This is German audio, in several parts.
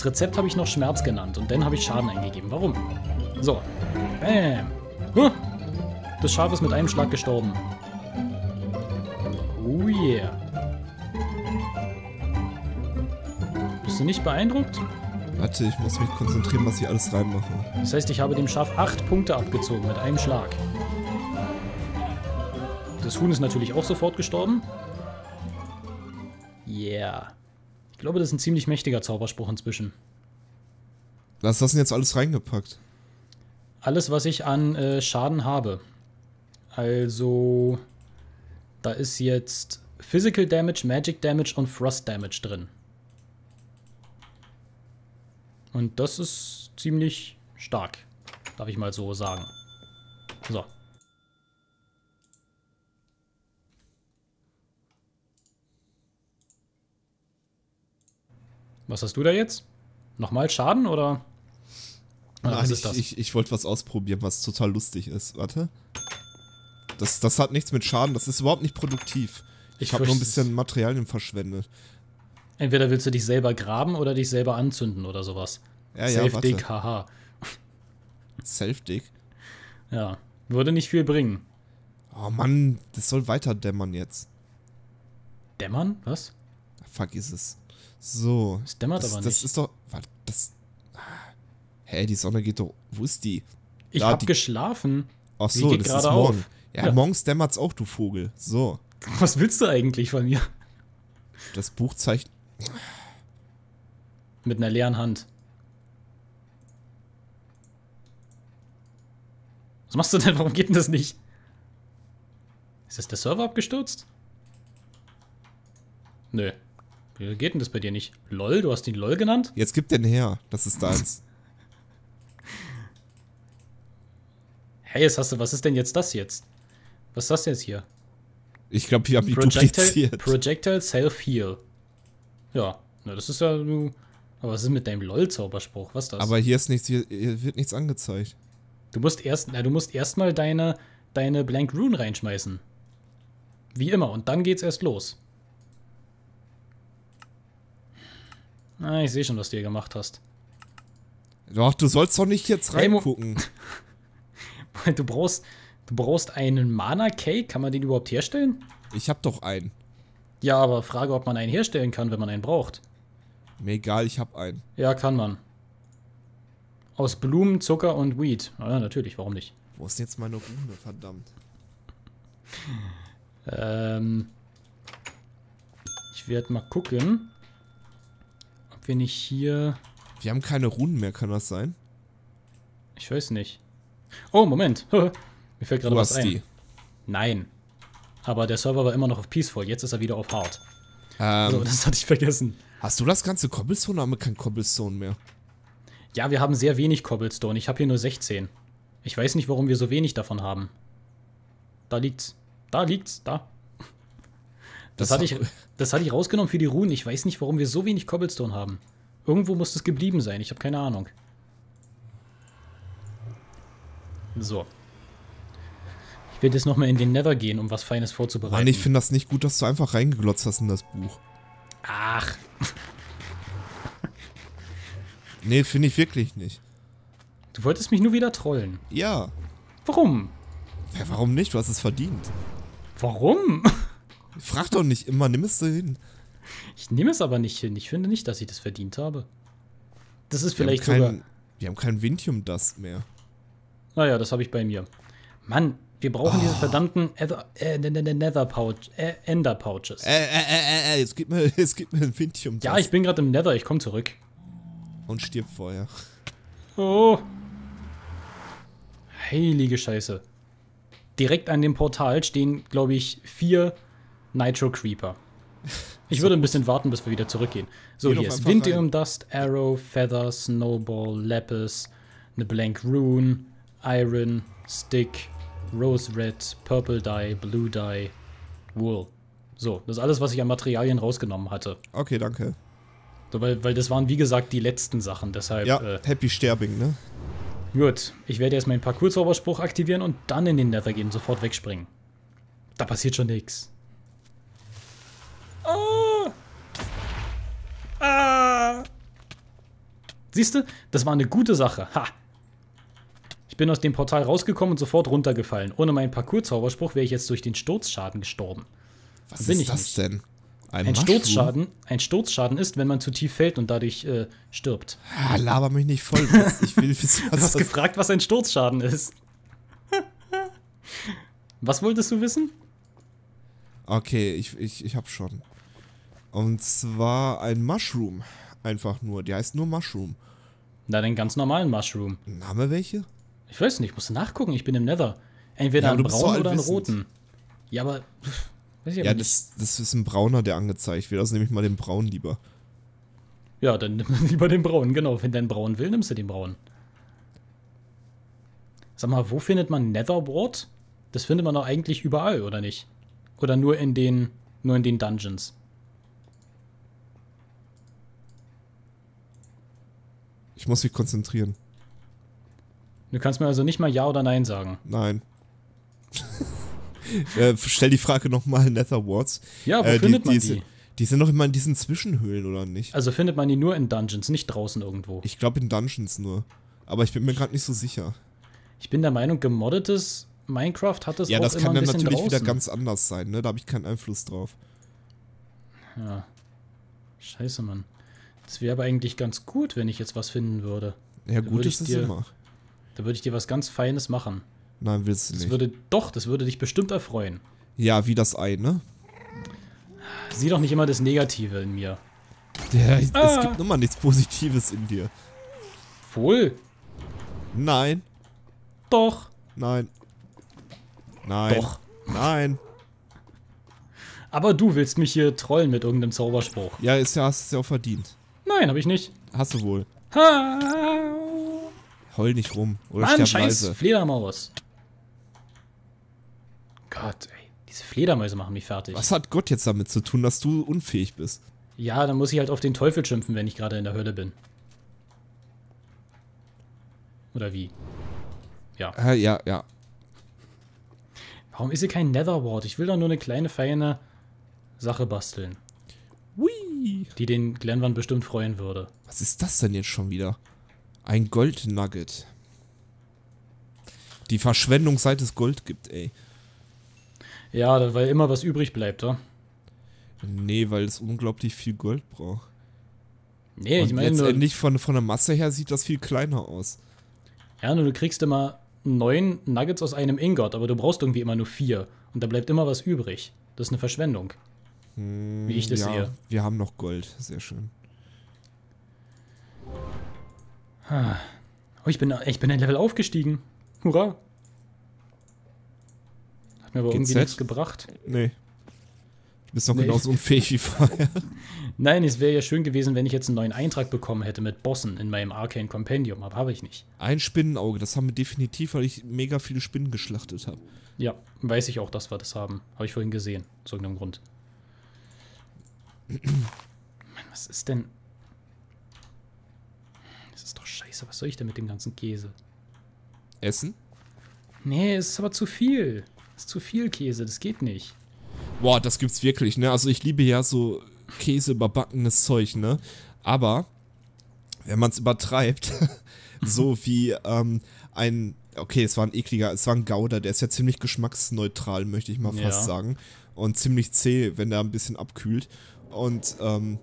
das Rezept habe ich noch Schmerz genannt und dann habe ich Schaden eingegeben. Warum? So. Bam. Huh. Das Schaf ist mit einem Schlag gestorben. Oh yeah. Bist du nicht beeindruckt? Warte, ich muss mich konzentrieren, was ich alles reinmache. Das heißt, ich habe dem Schaf acht Punkte abgezogen mit einem Schlag. Das Huhn ist natürlich auch sofort gestorben. Yeah. Ich glaube, das ist ein ziemlich mächtiger Zauberspruch inzwischen. Was hast du denn jetzt alles reingepackt? Alles, was ich an äh, Schaden habe. Also, da ist jetzt Physical Damage, Magic Damage und Frost Damage drin. Und das ist ziemlich stark, darf ich mal so sagen. So. Was hast du da jetzt? Nochmal Schaden oder? oder Nein, ich, ich, ich wollte was ausprobieren, was total lustig ist. Warte. Das, das hat nichts mit Schaden, das ist überhaupt nicht produktiv. Ich, ich habe nur ein bisschen Materialien verschwendet. Entweder willst du dich selber graben oder dich selber anzünden oder sowas. Ja, ja, Self-Dig, haha. Self-Dig? Ja, würde nicht viel bringen. Oh Mann, das soll weiter dämmern jetzt. Dämmern? Was? Vergiss es. So. Es dämmert das, aber nicht. Das ist doch. Warte, das. Hä, die Sonne geht doch. Wo ist die? Ich da, hab die, geschlafen. Ach so, das ist morgen. Ja, ja, morgens dämmert's auch, du Vogel. So. Was willst du eigentlich von mir? Das Buch zeigt. Mit einer leeren Hand. Was machst du denn? Warum geht denn das nicht? Ist das der Server abgestürzt? Nö. Wie geht denn das bei dir nicht? LOL, du hast ihn LOL genannt? Jetzt gib den her. Das ist deins. hey, jetzt hast du, was ist denn jetzt das jetzt? Was ist das jetzt hier? Ich glaube, wir haben die dupliziert. Projectile Self-Heal. Ja, na, das ist ja. Aber was ist mit deinem LOL-Zauberspruch? Was ist das? Aber hier ist nichts, hier, hier wird nichts angezeigt. Du musst erst, na, du musst erstmal deine, deine Blank Rune reinschmeißen. Wie immer, und dann geht's erst los. Ah, ich sehe schon, was du hier gemacht hast. Doch, du sollst doch nicht jetzt reingucken. Hey, du brauchst, du brauchst einen Mana Cake. Kann man den überhaupt herstellen? Ich hab doch einen. Ja, aber Frage, ob man einen herstellen kann, wenn man einen braucht. Mir egal, ich hab einen. Ja, kann man. Aus Blumen, Zucker und Weed. Ja, natürlich, warum nicht? Wo ist jetzt meine Rune, verdammt? Ähm. Ich werde mal gucken, ob wir nicht hier. Wir haben keine Runen mehr, kann das sein? Ich weiß nicht. Oh, Moment. Mir fällt gerade was ein. Die. Nein. Aber der Server war immer noch auf Peaceful. Jetzt ist er wieder auf Hard. Ähm, so, das hatte ich vergessen. Hast du das ganze Cobblestone, aber kein Cobblestone mehr? Ja, wir haben sehr wenig Cobblestone. Ich habe hier nur 16. Ich weiß nicht, warum wir so wenig davon haben. Da liegt's. Da liegt's. Da. Das, das hatte, ich, das hatte ich rausgenommen für die Runen. Ich weiß nicht, warum wir so wenig Cobblestone haben. Irgendwo muss das geblieben sein. Ich habe keine Ahnung. So. Ich werde jetzt nochmal in den Nether gehen, um was Feines vorzubereiten. Mann, ich finde das nicht gut, dass du einfach reingeglotzt hast in das Buch. Ach. Nee, finde ich wirklich nicht. Du wolltest mich nur wieder trollen. Ja. Warum? Ja, warum nicht? Du hast es verdient. Warum? Frag doch nicht immer, nimm es so hin. Ich nehme es aber nicht hin. Ich finde nicht, dass ich das verdient habe. Das ist vielleicht wir kein, sogar. Wir haben kein Vintium Dust mehr. Naja, das habe ich bei mir. Mann, wir brauchen oh. diese verdammten Ether, äh, Nether Pouch, äh, Ender Pouches. Äh, äh, äh, äh, jetzt gib mir, jetzt gib mir ein Vintium Dust. Ja, ich bin gerade im Nether, ich komme zurück und stirbt vorher. Oh. Heilige Scheiße. Direkt an dem Portal stehen, glaube ich, vier Nitro Creeper. Ich würde ein bisschen warten, bis wir wieder zurückgehen. So, Geh hier ist Vintium Dust, Arrow, Feather, Snowball, Lapis, eine Blank Rune, Iron, Stick, Rose Red, Purple Dye, Blue Dye, Wool. So, das ist alles, was ich an Materialien rausgenommen hatte. Okay, danke. So, weil, weil das waren, wie gesagt, die letzten Sachen. Deshalb. Ja, äh, Happy Sterbing, ne? Gut, ich werde jetzt meinen Parcours-Zauberspruch aktivieren und dann in den Nether gehen, sofort wegspringen. Da passiert schon nichts. Ah! Ah! Siehst du, das war eine gute Sache. Ha! Ich bin aus dem Portal rausgekommen und sofort runtergefallen. Ohne meinen Parcours-Zauberspruch wäre ich jetzt durch den Sturzschaden gestorben. Was ist das nicht. denn? Ein, ein Sturzschaden, ein Sturzschaden ist, wenn man zu tief fällt und dadurch äh, stirbt. Ah, laber mich nicht voll. Ich will wissen, was du hast gefragt, was ein Sturzschaden ist. was wolltest du wissen? Okay, ich, ich, ich hab schon. Und zwar ein Mushroom. Einfach nur. Die heißt nur Mushroom. Na, den ganz normalen Mushroom. Wir welche? Ich weiß nicht, musst du nachgucken. Ich bin im Nether. Entweder ja, einen braunen oder einen roten. Ja, aber. Weiß ich ja, das, das ist ein brauner, der angezeigt wird. Also nehme ich mal den braunen lieber. Ja, dann nimm lieber den braunen, genau. Wenn dein braun will, nimmst du den braunen. Sag mal, wo findet man Netherwort? Das findet man doch eigentlich überall, oder nicht? Oder nur in den, nur in den Dungeons? Ich muss mich konzentrieren. Du kannst mir also nicht mal Ja oder Nein sagen. Nein. äh, stell die Frage nochmal, Netherwarts. Ja, wo äh, findet die, man die? Die sind doch immer in diesen Zwischenhöhlen, oder nicht? Also findet man die nur in Dungeons, nicht draußen irgendwo. Ich glaube in Dungeons nur. Aber ich bin mir gerade nicht so sicher. Ich bin der Meinung, gemoddetes Minecraft hat es ja, auch das kann dann natürlich draußen. wieder ganz anders sein, ne? Da habe ich keinen Einfluss drauf. Ja. Scheiße, Mann. Das wäre aber eigentlich ganz gut, wenn ich jetzt was finden würde. Ja, gut ist es immer. Da würde ich dir was ganz Feines machen. Nein, willst du nicht. Das würde, doch, das würde dich bestimmt erfreuen. Ja, wie das Ei, ne? Sieh doch nicht immer das Negative in mir. Ja, es, ah. es gibt nun mal nichts Positives in dir. Wohl. Nein. Doch. Nein. Nein. Doch. Nein. Aber du willst mich hier trollen mit irgendeinem Zauberspruch. Ja, ist ja, hast es ja auch verdient. Nein, habe ich nicht. Hast du wohl. Ha. Heul nicht rum. Oder Mann, scheiß leise. Fledermaus. Gott, ey. Diese Fledermäuse machen mich fertig. Was hat Gott jetzt damit zu tun, dass du unfähig bist? Ja, dann muss ich halt auf den Teufel schimpfen, wenn ich gerade in der Hölle bin. Oder wie? Ja. Äh, ja, ja. Warum ist hier kein Netherward? Ich will doch nur eine kleine, feine Sache basteln. Hui. Die den Glenwan bestimmt freuen würde. Was ist das denn jetzt schon wieder? Ein Goldnugget. Die Verschwendung, seit es Gold gibt, ey. Ja, weil immer was übrig bleibt, oder? Nee, weil es unglaublich viel Gold braucht. Nee, Und ich meine. Letztendlich von, von der Masse her sieht das viel kleiner aus. Ja, nur du kriegst immer neun Nuggets aus einem Ingot, aber du brauchst irgendwie immer nur vier. Und da bleibt immer was übrig. Das ist eine Verschwendung. Hm, wie ich das ja, sehe. Wir haben noch Gold, sehr schön. Oh, ich bin, ich bin ein Level aufgestiegen. Hurra. Hat mir aber irgendwie nichts gebracht. Nee. Du bist doch nee. genauso unfähig wie vorher. Nein, es wäre ja schön gewesen, wenn ich jetzt einen neuen Eintrag bekommen hätte mit Bossen in meinem Arcane Compendium, aber habe ich nicht. Ein Spinnenauge, das haben wir definitiv, weil ich mega viele Spinnen geschlachtet habe. Ja, weiß ich auch, dass wir das haben. Habe ich vorhin gesehen, aus irgendeinem Grund. Mann, was ist denn. Scheiße, was soll ich denn mit dem ganzen Käse? Essen? Nee, es ist aber zu viel. Es ist zu viel Käse, das geht nicht. Boah, das gibt's wirklich, ne? Also ich liebe ja so Käse überbackenes Zeug, ne? Aber wenn man es übertreibt, so wie ähm, ein, okay, es war ein ekliger, es war ein Gouda, der ist ja ziemlich geschmacksneutral, möchte ich mal fast ja. sagen. Und ziemlich zäh, wenn der ein bisschen abkühlt. Und ähm,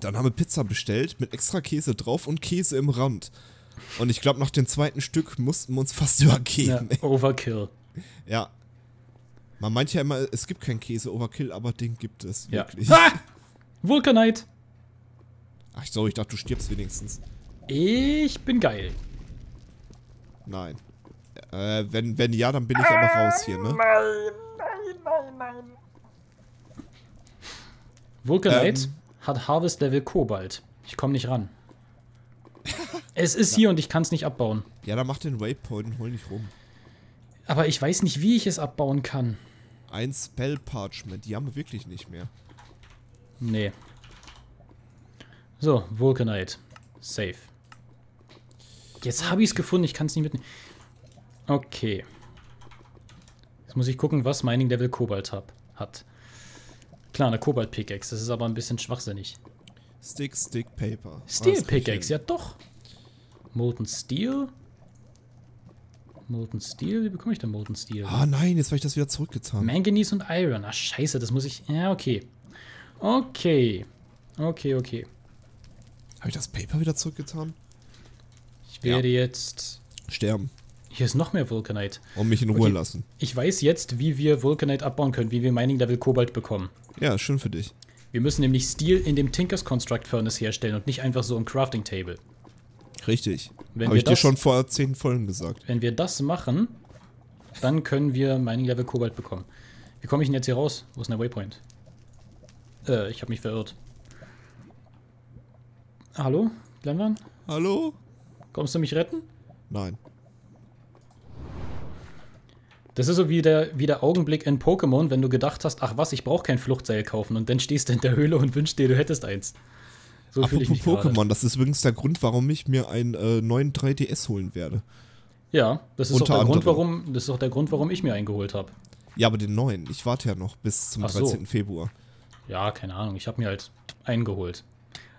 dann haben wir Pizza bestellt mit extra Käse drauf und Käse im Rand. Und ich glaube, nach dem zweiten Stück mussten wir uns fast übergeben. Ja, Overkill. Ja. Man meint ja immer, es gibt keinen Käse Overkill, aber den gibt es ja. wirklich. Ah! Vulcanite! Ach so, ich dachte, du stirbst wenigstens. Ich bin geil. Nein. Äh, wenn, wenn ja, dann bin ich aber raus hier, ne? Nein, nein, nein, nein. Vulcanite? Ähm, hat Harvest Level Kobalt. Ich komme nicht ran. es ist hier und ich kann es nicht abbauen. Ja, dann mach den Waypoint und hol nicht rum. Aber ich weiß nicht, wie ich es abbauen kann. Ein Spell Parchment, die haben wir wirklich nicht mehr. Nee. So, Vulcanite. Safe. Jetzt habe ich es gefunden, ich kann es nicht mitnehmen. Okay. Jetzt muss ich gucken, was Mining Level Kobalt hab, hat. Klar, eine Kobalt-Pickaxe, das ist aber ein bisschen schwachsinnig. Stick, Stick, Paper. Steel Pickaxe, ja doch. Molten Steel. Molten Steel? Wie bekomme ich denn Molten Steel? Ah nein, jetzt habe ich das wieder zurückgetan. Manganese und Iron. Ach scheiße, das muss ich... Ja, okay. Okay. Okay, okay. Habe ich das Paper wieder zurückgetan? Ich werde ja. jetzt... Sterben. Hier ist noch mehr Vulcanite. Und mich in Ruhe okay. lassen. Ich weiß jetzt, wie wir Vulcanite abbauen können, wie wir Mining Level Kobalt bekommen. Ja, schön für dich. Wir müssen nämlich Steel in dem Tinkers Construct Furnace herstellen und nicht einfach so im Crafting Table. Richtig. Habe ich das, dir schon vor zehn Folgen gesagt. Wenn wir das machen, dann können wir Mining Level Kobalt bekommen. Wie komme ich denn jetzt hier raus? Wo ist denn der Waypoint? Äh, ich habe mich verirrt. Hallo, Glenvan? Hallo? Kommst du mich retten? Nein. Das ist so wie der, wie der Augenblick in Pokémon, wenn du gedacht hast, ach was, ich brauche kein Fluchtseil kaufen und dann stehst du in der Höhle und wünschst dir, du hättest eins. So Apropos Pokémon, das ist übrigens der Grund, warum ich mir einen äh, neuen 3DS holen werde. Ja, das ist, auch der Grund, warum, das ist auch der Grund, warum ich mir einen geholt habe. Ja, aber den neuen. Ich warte ja noch bis zum Ach 13. So. Februar. Ja, keine Ahnung. Ich habe mir halt einen geholt.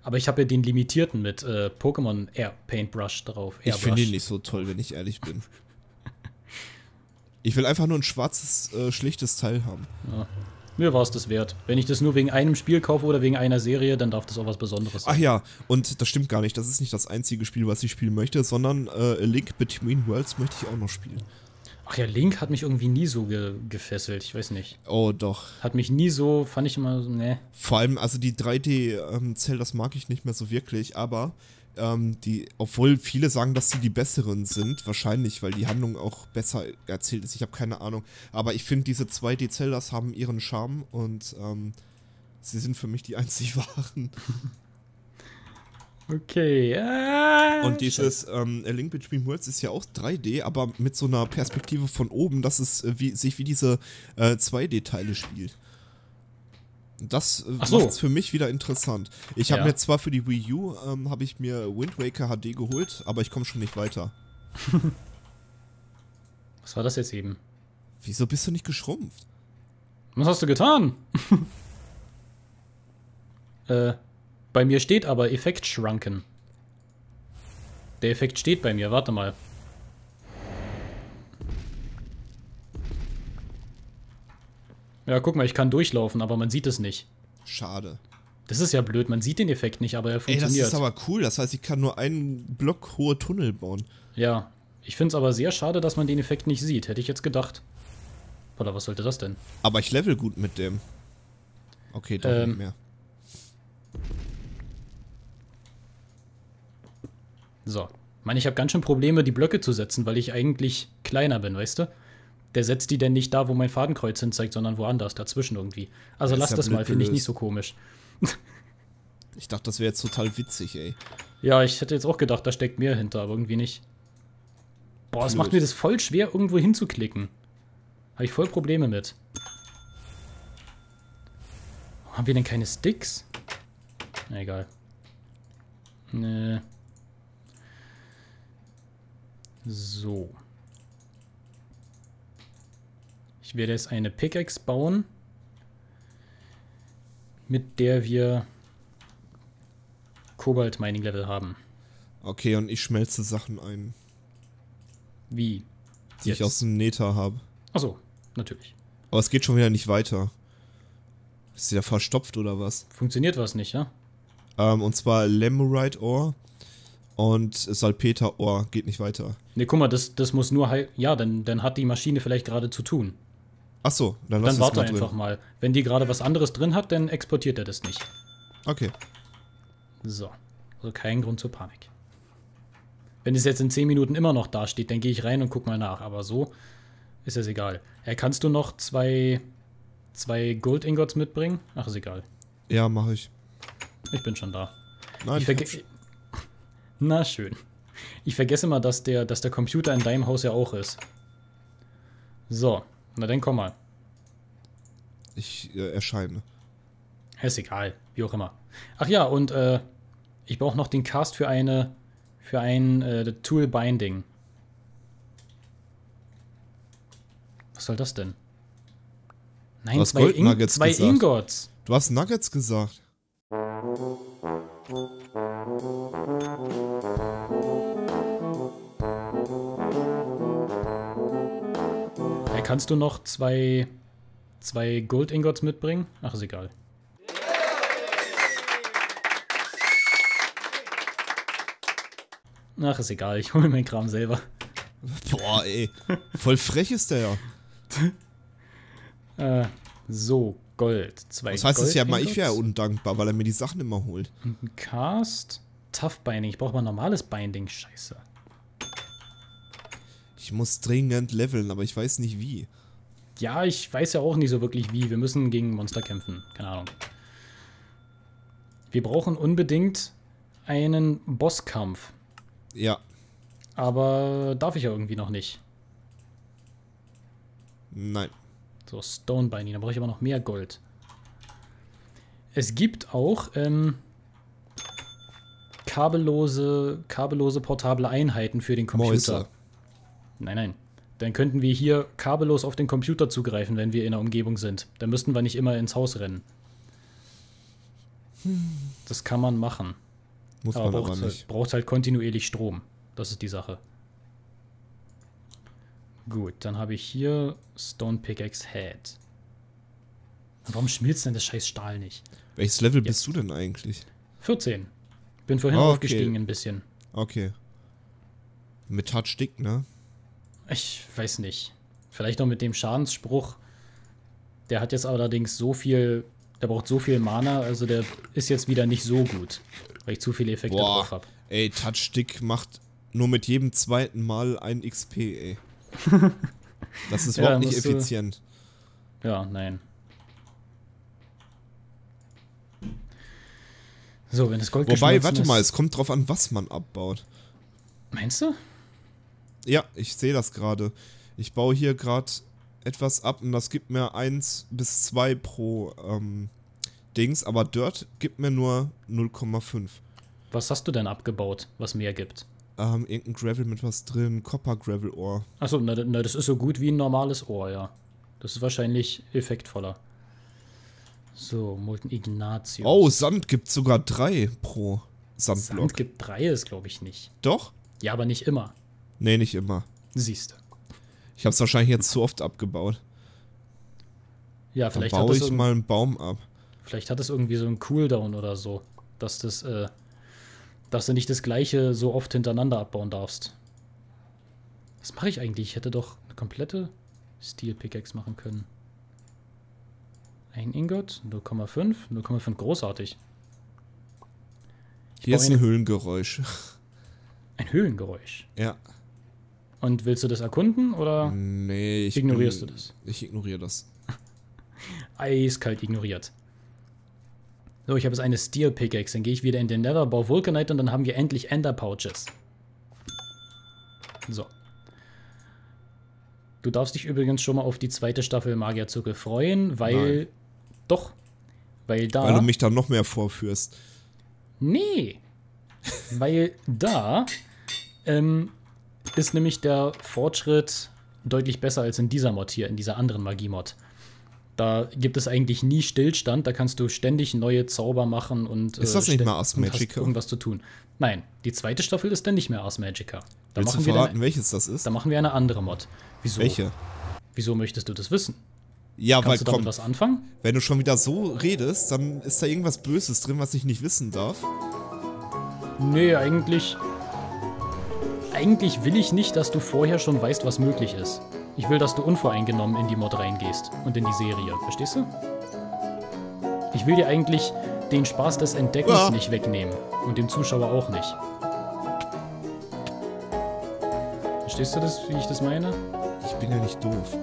Aber ich habe ja den limitierten mit äh, Pokémon Air Paintbrush drauf. Airbrush. Ich finde ihn nicht so toll, wenn ich ehrlich bin. Ich will einfach nur ein schwarzes, äh, schlichtes Teil haben. Ja. Mir war es das wert. Wenn ich das nur wegen einem Spiel kaufe oder wegen einer Serie, dann darf das auch was Besonderes sein. Ach ja, und das stimmt gar nicht. Das ist nicht das einzige Spiel, was ich spielen möchte, sondern äh, Link Between Worlds möchte ich auch noch spielen. Ach ja, Link hat mich irgendwie nie so ge gefesselt. Ich weiß nicht. Oh, doch. Hat mich nie so, fand ich immer so, ne. Vor allem, also die 3D-Zell, ähm, das mag ich nicht mehr so wirklich, aber ähm, die, obwohl viele sagen, dass sie die besseren sind, wahrscheinlich, weil die Handlung auch besser erzählt ist. Ich habe keine Ahnung. Aber ich finde, diese 2D-Zeldas haben ihren Charme und ähm, sie sind für mich die einzig wahren. Okay. Ah, und dieses ähm, A Link Between Worlds ist ja auch 3D, aber mit so einer Perspektive von oben, dass es äh, wie, sich wie diese äh, 2D-Teile spielt. Das äh, so. macht es für mich wieder interessant. Ich habe ja. mir zwar für die Wii U ähm, habe ich mir Wind Waker HD geholt, aber ich komme schon nicht weiter. Was war das jetzt eben? Wieso bist du nicht geschrumpft? Was hast du getan? äh, bei mir steht aber Effekt shrunken. Der Effekt steht bei mir, warte mal. Ja, guck mal, ich kann durchlaufen, aber man sieht es nicht. Schade. Das ist ja blöd, man sieht den Effekt nicht, aber er funktioniert. Ey, das ist aber cool, das heißt, ich kann nur einen Block hohe Tunnel bauen. Ja, ich finde es aber sehr schade, dass man den Effekt nicht sieht, hätte ich jetzt gedacht. Oder was sollte das denn? Aber ich level gut mit dem. Okay, doch ähm, nicht mehr. So. Ich meine, ich habe ganz schön Probleme, die Blöcke zu setzen, weil ich eigentlich kleiner bin, weißt du? Der setzt die denn nicht da, wo mein Fadenkreuz hinzeigt, sondern woanders, dazwischen irgendwie. Also das lass ja das mal, finde ich nicht so komisch. ich dachte, das wäre jetzt total witzig, ey. Ja, ich hätte jetzt auch gedacht, da steckt mehr hinter, aber irgendwie nicht. Boah, es macht mir das voll schwer, irgendwo hinzuklicken. Habe ich voll Probleme mit. Haben wir denn keine Sticks? Na, egal. Nee. So. Ich werde jetzt eine Pickaxe bauen, mit der wir Kobalt Mining Level haben. Okay, und ich schmelze Sachen ein. Wie? Die jetzt? ich aus dem Nether habe. Achso, natürlich. Aber es geht schon wieder nicht weiter. Ist ja verstopft oder was? Funktioniert was nicht, ja? Ähm, und zwar Lemurite Ore und Salpeter Ore geht nicht weiter. Ne, guck mal, das, das muss nur. Ja, dann, dann hat die Maschine vielleicht gerade zu tun. Ach so, dann, dann warte einfach mal. Wenn die gerade was anderes drin hat, dann exportiert er das nicht. Okay. So. Also kein Grund zur Panik. Wenn es jetzt in 10 Minuten immer noch dasteht, dann gehe ich rein und guck mal nach. Aber so ist es egal. Ja, kannst du noch zwei, zwei Gold Ingots mitbringen? Ach, ist egal. Ja, mache ich. Ich bin schon da. Nein, ich ich Na schön. Ich vergesse mal, dass der, dass der Computer in deinem Haus ja auch ist. So, na dann komm mal. Ich äh, erscheine. Ist egal, wie auch immer. Ach ja, und äh, ich brauche noch den Cast für eine für ein äh, Tool Binding. Was soll das denn? Nein, zwei, In zwei Ingots. Du hast Nuggets gesagt. Kannst du noch zwei, zwei Gold Ingots mitbringen? Ach, ist egal. Ach, ist egal, ich hole meinen Kram selber. Boah, ey. Voll frech ist der ja. äh, so, Gold. Zwei Was heißt Gold das ja mal, ich wäre undankbar, weil er mir die Sachen immer holt. Ein Cast. Tough Binding. Ich brauche mal normales Binding. Scheiße. Ich muss dringend leveln, aber ich weiß nicht wie. Ja, ich weiß ja auch nicht so wirklich wie. Wir müssen gegen Monster kämpfen. Keine Ahnung. Wir brauchen unbedingt einen Bosskampf. Ja. Aber darf ich ja irgendwie noch nicht. Nein. So, Stone Binding, da brauche ich aber noch mehr Gold. Es gibt auch ähm, kabellose, kabellose portable Einheiten für den Computer. Mäuse. Nein, nein. Dann könnten wir hier kabellos auf den Computer zugreifen, wenn wir in der Umgebung sind. Dann müssten wir nicht immer ins Haus rennen. Das kann man machen. Muss aber man braucht, aber nicht. braucht halt kontinuierlich Strom. Das ist die Sache. Gut, dann habe ich hier Stone Pickaxe Head. Warum schmilzt denn das scheiß Stahl nicht? Welches Level Jetzt. bist du denn eigentlich? 14. Bin vorhin oh, okay. aufgestiegen ein bisschen. Okay. Mit Touch Stick, ne? Ich weiß nicht. Vielleicht noch mit dem Schadensspruch. Der hat jetzt allerdings so viel, der braucht so viel Mana, also der ist jetzt wieder nicht so gut, weil ich zu viele Effekte Boah, drauf habe. Ey, Touch Stick macht nur mit jedem zweiten Mal ein XP, ey. Das ist überhaupt ja, nicht effizient. Du... Ja, nein. So, wenn das Gold Wobei, warte ist... mal, es kommt drauf an, was man abbaut. Meinst du? Ja, ich sehe das gerade. Ich baue hier gerade etwas ab und das gibt mir 1 bis 2 pro ähm, Dings, aber Dirt gibt mir nur 0,5. Was hast du denn abgebaut, was mehr gibt? ähm, irgendein Gravel mit was drin, Copper Gravel Ohr. Achso, na, na, das ist so gut wie ein normales Ohr, ja. Das ist wahrscheinlich effektvoller. So, Molten Ignatius. Oh, Sand gibt sogar drei pro Sandblock. Sand gibt drei, ist glaube ich nicht. Doch? Ja, aber nicht immer. Nee, nicht immer. Siehst du. Ich habe es wahrscheinlich jetzt zu oft abgebaut. Ja, vielleicht Dann baue ich mal einen Baum ab. Vielleicht hat es irgendwie so einen Cooldown oder so, dass das äh, dass du nicht das gleiche so oft hintereinander abbauen darfst. Was mache ich eigentlich? Ich hätte doch eine komplette Steel Pickaxe machen können. Ein Ingot, 0,5, 0,5 großartig. Ich Hier ist ein Höhlengeräusch. Ein Höhlengeräusch? Ja. Und willst du das erkunden oder nee, ich ignorierst bin, du das? Ich ignoriere das. Eiskalt ignoriert. So, ich habe jetzt eine Steel Pickaxe. Dann gehe ich wieder in den Nether, baue Vulcanite und dann haben wir endlich Ender Pouches. So. Du darfst dich übrigens schon mal auf die zweite Staffel Magierzirkel freuen, weil. Nein. Doch. Weil da. Weil du mich dann noch mehr vorführst. Nee. weil da ähm, ist nämlich der Fortschritt deutlich besser als in dieser Mod hier, in dieser anderen Magie-Mod. Da gibt es eigentlich nie Stillstand, da kannst du ständig neue Zauber machen und Ist das äh, nicht mehr Ars Magica? irgendwas zu tun. Nein, die zweite Staffel ist dann nicht mehr Ars Magica. Da Willst machen du verraten, wir welches das ist? Da machen wir eine andere Mod. Wieso? Welche? Wieso möchtest du das wissen? Ja, Kannst weil du damit komm, was anfangen? Wenn du schon wieder so redest, dann ist da irgendwas Böses drin, was ich nicht wissen darf. Nee, eigentlich. Eigentlich will ich nicht, dass du vorher schon weißt, was möglich ist. Ich will, dass du unvoreingenommen in die Mod reingehst und in die Serie. Verstehst du? Ich will dir eigentlich den Spaß des Entdeckens ja. nicht wegnehmen. Und dem Zuschauer auch nicht. Verstehst du das, wie ich das meine? Ich bin ja nicht doof.